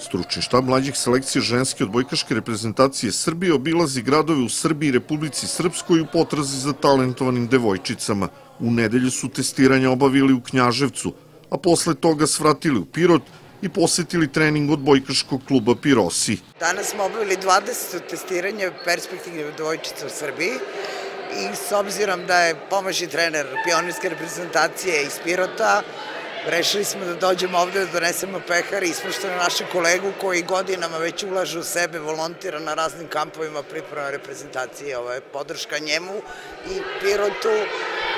Stručni štab mlađih selekcije ženske odbojkaške reprezentacije Srbije obilazi gradove u Srbiji i Republici Srpskoj u potrazi za talentovanim devojčicama. U nedelju su testiranja obavili u Knjaževcu, a posle toga svratili u Pirot i posetili trening odbojkaškog kluba Pirosi. Danas smo obavili 20. testiranje perspektivne devojčice u Srbiji i s obzirom da je pomoćni trener pionirske reprezentacije iz Pirota, Rešili smo da dođemo ovde da donesemo pehar i ispošteno našeg kolegu koji godinama već ulaže u sebe, volontira na raznim kampovima priprema reprezentacije. Ovo je podrška njemu i Pirotu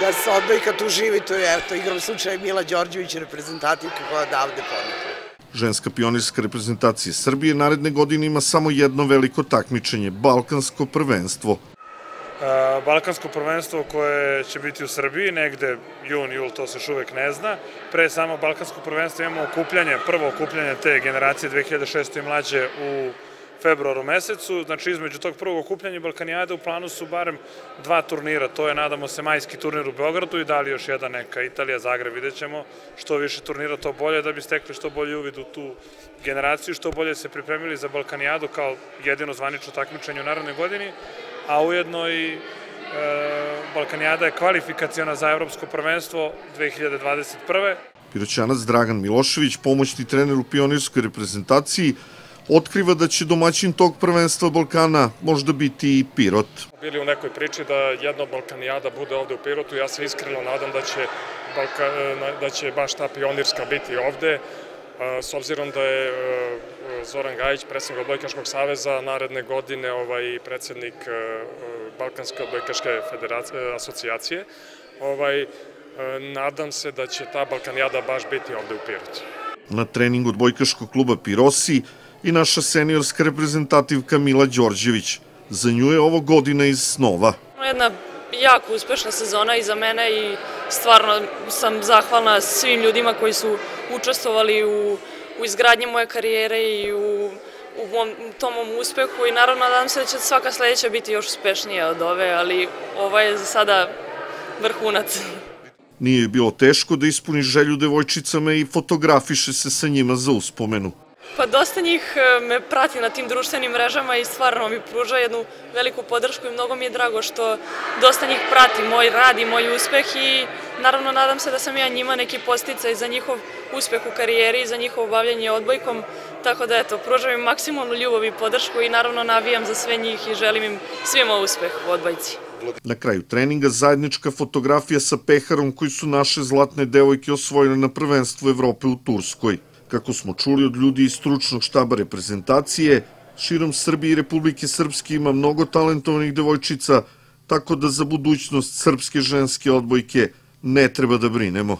da se odbojka tu živi. To je, eto, igram slučaj Mila Đorđević, reprezentativka koja davde ponikla. Ženska pionirska reprezentacija Srbije naredne godine ima samo jedno veliko takmičenje, Balkansko prvenstvo. Balkansko prvenstvo koje će biti u Srbiji, negde jun, jul, to se još uvek ne zna. Pre samo Balkansko prvenstvo imamo okupljanje, prvo okupljanje te generacije 2006. i mlađe u februaru mesecu. Znači, između tog prvog okupljanja i Balkanijade u planu su barem dva turnira. To je, nadamo se, majski turnir u Beogradu i dali još jedan neka Italija, Zagreb, vidjet ćemo. Što više turnira, to bolje da bi stekli što bolje uvid u tu generaciju, što bolje se pripremili za Balkanijadu kao jedino zvanično takmičenje u narodnoj godini a ujedno i e, Balkanijada je kvalifikacijona za Evropsko prvenstvo 2021. Piroćanac Dragan Milošević, pomoćni trener u pionirskoj reprezentaciji, otkriva da će domaćin tog prvenstva Balkana možda biti i Pirot. Bili u nekoj priči da jedna Balkanijada bude ovde u Pirotu, ja se iskreno nadam da će, Balka, e, da će baš ta pionirska biti ovde, s obzirom da je e, Zoran Gajić, predsednik Odbojkaškog saveza, naredne godine ovaj, predsednik e, Balkanske odbojkaške asocijacije, ovaj, e, nadam se da će ta Balkanijada baš biti ovde u Pirotu. Na treningu odbojkaškog kluba Pirosi i naša seniorska reprezentativka Mila Đorđević. Za nju je ovo godina iz snova. Jedna jako uspešna sezona i za mene i stvarno sam zahvalna svim ljudima koji su učestvovali u, u izgradnji moje karijere i u, u mom, tom mom uspehu i naravno nadam se da će svaka sledeća biti još uspešnija od ove, ali ova je za sada vrhunac. Nije bilo teško da ispuni želju devojčicama i fotografiše se sa njima za uspomenu. Pa dosta njih e, me prati na tim društvenim mrežama i stvarno mi pruža jednu veliku podršku i mnogo mi je drago što dosta njih prati moj rad i moj uspeh i naravno nadam se da sam ja njima neki posticaj za njihov uspeh u karijeri i za njihovo bavljanje odbojkom, tako da eto, pružam im maksimalnu ljubav i podršku i naravno navijam za sve njih i želim im svima uspeh u odbojci. Na kraju treninga zajednička fotografija sa peharom koji su naše zlatne devojke osvojile na prvenstvu Evrope u Turskoj. Kako smo čuli od ljudi iz stručnog štaba reprezentacije, širom Srbije i Republike Srpske ima mnogo talentovanih devojčica, tako da za budućnost srpske ženske odbojke ne treba da brinemo.